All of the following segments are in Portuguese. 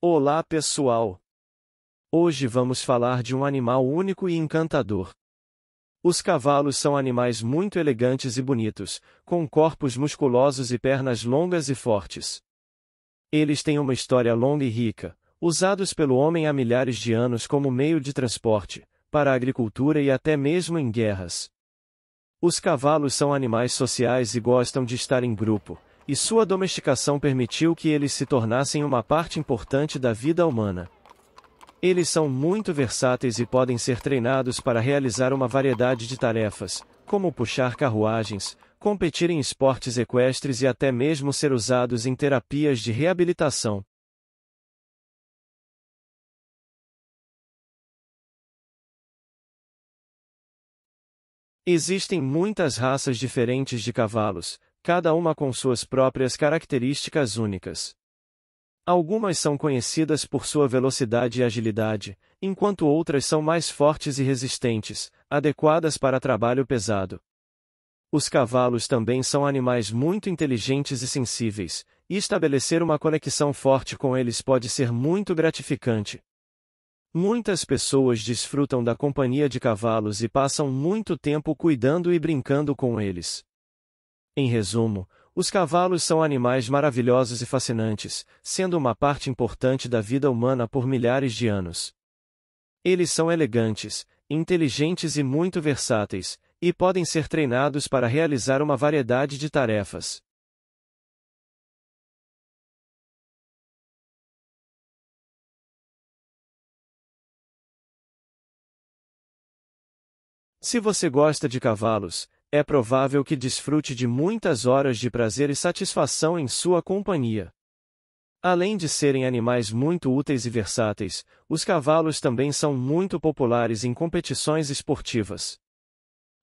Olá pessoal! Hoje vamos falar de um animal único e encantador. Os cavalos são animais muito elegantes e bonitos, com corpos musculosos e pernas longas e fortes. Eles têm uma história longa e rica, usados pelo homem há milhares de anos como meio de transporte, para a agricultura e até mesmo em guerras. Os cavalos são animais sociais e gostam de estar em grupo, e sua domesticação permitiu que eles se tornassem uma parte importante da vida humana. Eles são muito versáteis e podem ser treinados para realizar uma variedade de tarefas, como puxar carruagens, competir em esportes equestres e até mesmo ser usados em terapias de reabilitação. Existem muitas raças diferentes de cavalos, cada uma com suas próprias características únicas. Algumas são conhecidas por sua velocidade e agilidade, enquanto outras são mais fortes e resistentes, adequadas para trabalho pesado. Os cavalos também são animais muito inteligentes e sensíveis, e estabelecer uma conexão forte com eles pode ser muito gratificante. Muitas pessoas desfrutam da companhia de cavalos e passam muito tempo cuidando e brincando com eles. Em resumo, os cavalos são animais maravilhosos e fascinantes, sendo uma parte importante da vida humana por milhares de anos. Eles são elegantes, inteligentes e muito versáteis, e podem ser treinados para realizar uma variedade de tarefas. Se você gosta de cavalos, é provável que desfrute de muitas horas de prazer e satisfação em sua companhia. Além de serem animais muito úteis e versáteis, os cavalos também são muito populares em competições esportivas.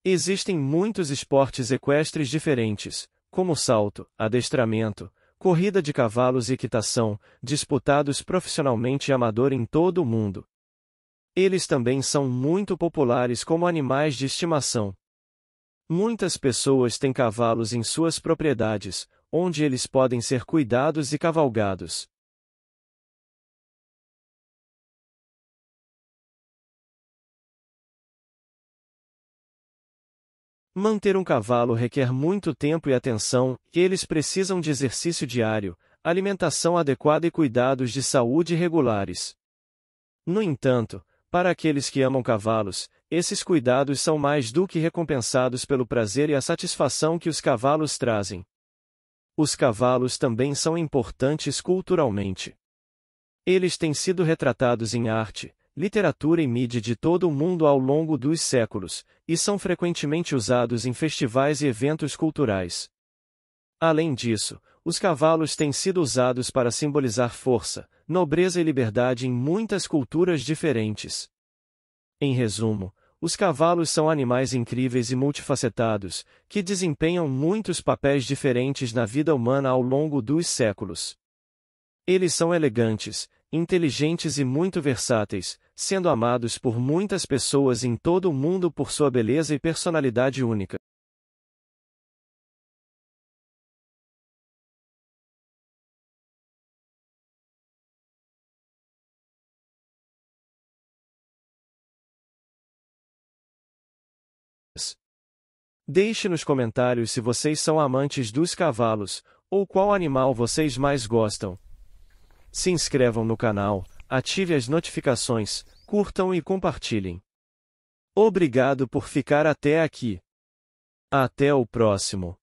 Existem muitos esportes equestres diferentes, como salto, adestramento, corrida de cavalos e equitação, disputados profissionalmente e amador em todo o mundo. Eles também são muito populares como animais de estimação. Muitas pessoas têm cavalos em suas propriedades, onde eles podem ser cuidados e cavalgados. Manter um cavalo requer muito tempo e atenção, e eles precisam de exercício diário, alimentação adequada e cuidados de saúde regulares. No entanto, para aqueles que amam cavalos, esses cuidados são mais do que recompensados pelo prazer e a satisfação que os cavalos trazem. Os cavalos também são importantes culturalmente. Eles têm sido retratados em arte, literatura e mídia de todo o mundo ao longo dos séculos, e são frequentemente usados em festivais e eventos culturais. Além disso, os cavalos têm sido usados para simbolizar força, nobreza e liberdade em muitas culturas diferentes. Em resumo, os cavalos são animais incríveis e multifacetados, que desempenham muitos papéis diferentes na vida humana ao longo dos séculos. Eles são elegantes, inteligentes e muito versáteis, sendo amados por muitas pessoas em todo o mundo por sua beleza e personalidade única. Deixe nos comentários se vocês são amantes dos cavalos, ou qual animal vocês mais gostam. Se inscrevam no canal, ative as notificações, curtam e compartilhem. Obrigado por ficar até aqui. Até o próximo.